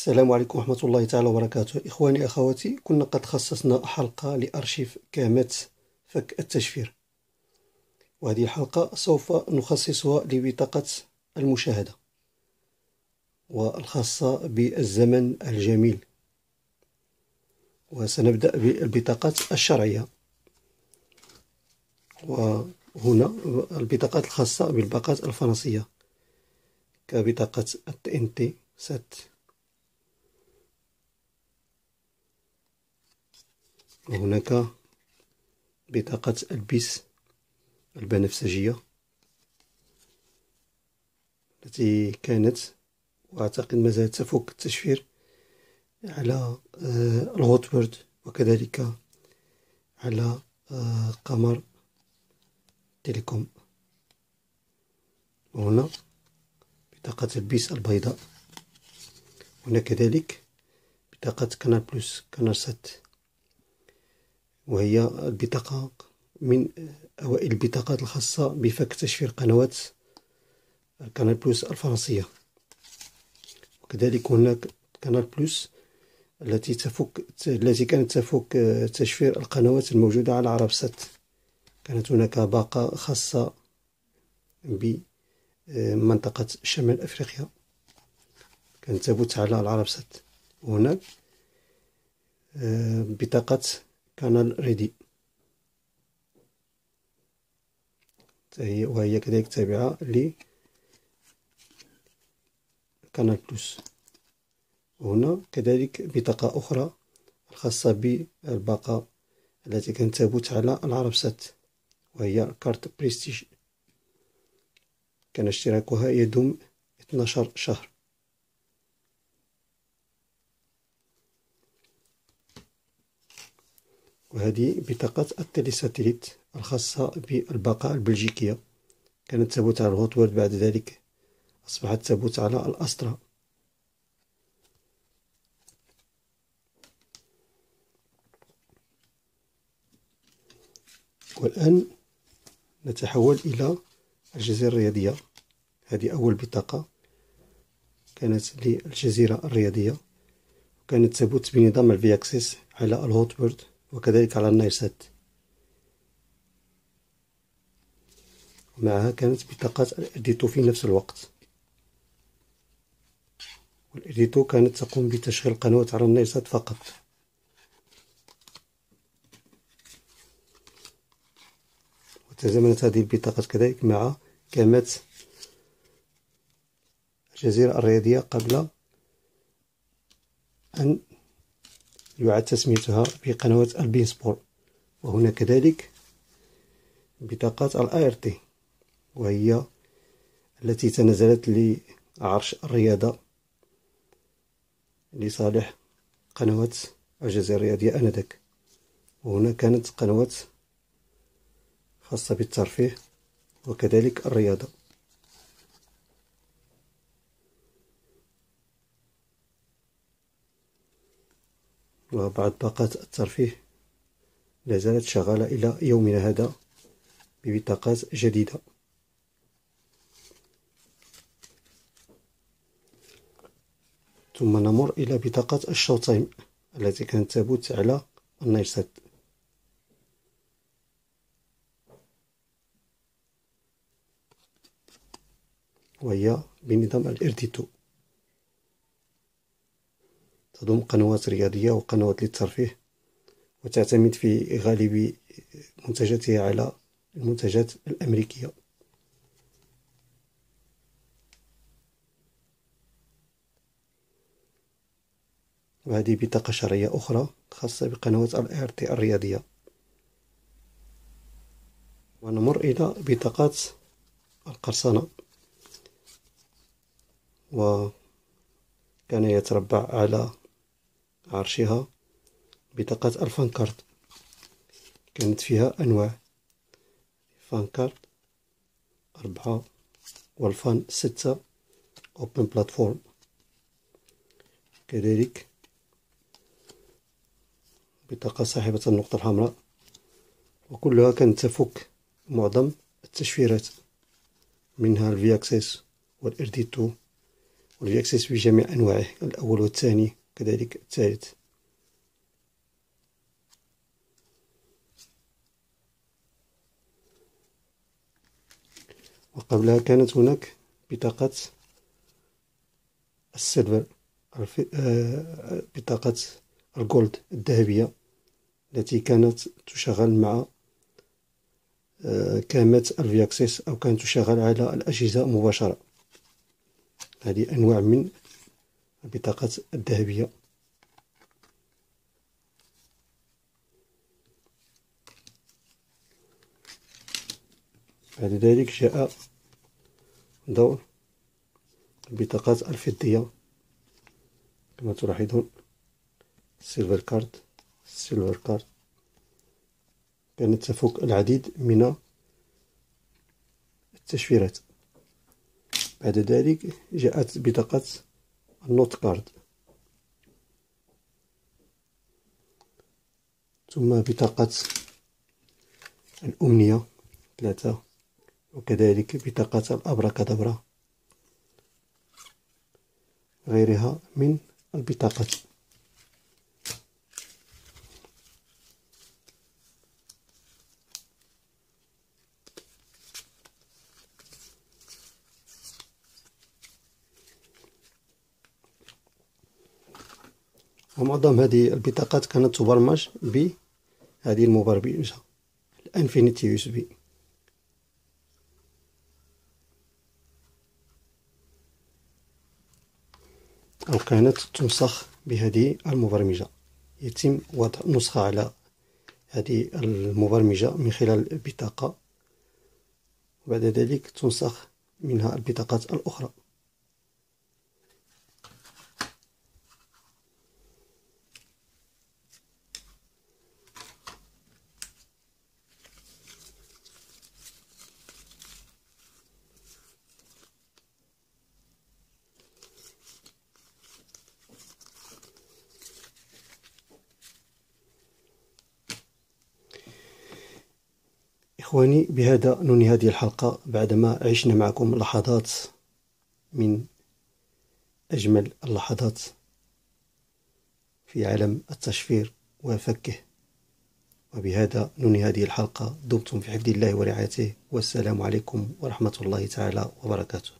السلام عليكم ورحمة الله تعالى وبركاته. إخواني أخواتي كنا قد خصصنا حلقة لأرشيف كامات فك التشفير. وهذه الحلقة سوف نخصصها لبطاقة المشاهدة والخاصة بالزمن الجميل. وسنبدأ بالبطاقات الشرعية. وهنا البطاقات الخاصة بالباقات الفرنسية كبطاقة ال TNT وهناك بطاقة ال BIS البنفسجية التي كانت وأعتقد ما زالت تفك التشفير على آه، ال Hotbird وكذلك على آه، قمر Telecom. وهنا بطاقة ال BIS البيضاء. هنا كذلك بطاقة Canal Plus Canal Sat وهي البطاقة من أوائل البطاقات الخاصة بفك تشفير قنوات Canal Plus الفرنسية. وكذلك هناك Canal Plus التي تفك التي كانت تفك تشفير القنوات الموجودة على عرب سات كانت هناك باقة خاصة بمنطقة شمال أفريقيا. كانت تبث على العرب سات وهناك آه، بطاقة كانال ريدي. وهي كذلك تابعة ل كانال بلوس. وهنا كذلك بطاقة أخرى الخاصة بالباقة التي كانت تبث على العربسات وهي كارت بريستيج. كان اشتراكها يدوم 12 شهر. وهذه بطاقة التليساتيليت الخاصة بالباقة البلجيكية. كانت تبث على الهوتبرد بعد ذلك. أصبحت تبث على الأسترا. والآن نتحول إلى الجزيرة الرياضية. هذه أول بطاقة كانت للجزيرة الرياضية. وكانت تبث بنظام الفي اكسس على الهوتبرد وكذلك على النايلسات معها كانت بطاقات الإديتو في نفس الوقت. والإديتو كانت تقوم بتشغيل قنوات على النايسات فقط. وتزامنت هذه البطاقات كذلك مع كامات الجزيرة الرياضية قبل أن يعاد تسميتها بقنوات ألبين سبور. وهنا كذلك بطاقات الآي تي وهي التي تنازلت لعرش الرياضة لصالح قنوات الجزائر الرياضية آنذاك. وهنا كانت قنوات خاصة بالترفيه وكذلك الرياضة. وبعض باقات الترفيه لا زالت شغالة إلى يومنا هذا ببطاقات جديدة. ثم نمر إلى بطاقة الشو تايم التي كانت تبث على النايلسات وهي بنظام الإرديتو تضم قنوات رياضية وقنوات للترفيه وتعتمد في غالب منتجاتها على المنتجات الأمريكية. وهذه بطاقة شرعية أخرى خاصة بقنوات ال RT الرياضية. ونمر إلى بطاقات القرصنة. وكان يتربع على عرشها بطاقة الفانكارت. كانت فيها أنواع. فانكارت أربعة والفان ستة أوبن بلاتفورم. كذلك بطاقة صاحبة النقطة الحمراء. وكلها كانت تفك معظم التشفيرات. منها الفي أكسس والارديتو والفياكسيس بجميع أنواعه. الأول والثاني. كذلك الثالث. وقبلها كانت هناك بطاقة ال silver آه، بطاقة ال gold الذهبية التي كانت تشغل مع آه، كامات الفياكسيس أو كانت تشغل على الأجهزة مباشرة. هذه أنواع من البطاقات الذهبية. بعد ذلك جاء دور البطاقات الفضية. كما تلاحظون silver card silver card كانت تفك العديد من التشفيرات. بعد ذلك جاءت بطاقة ال Knot card. ثم بطاقة الأومنيا ثلاثة. وكذلك بطاقة الأبركادبرا. غيرها من البطاقات ومعظم هذه البطاقات كانت تبرمج بهذه المبرمجة ال Infinity USB أو كانت تنسخ بهذه المبرمجة. يتم وضع نسخة على هذه المبرمجة من خلال البطاقة. وبعد ذلك تنسخ منها البطاقات الأخرى. إخواني بهذا ننهي هذه الحلقة بعدما عشنا معكم لحظات من أجمل اللحظات في عالم التشفير وفكه. وبهذا ننهي هذه الحلقة. دمتم في حفظ الله ورعايته. والسلام عليكم ورحمة الله تعالى وبركاته.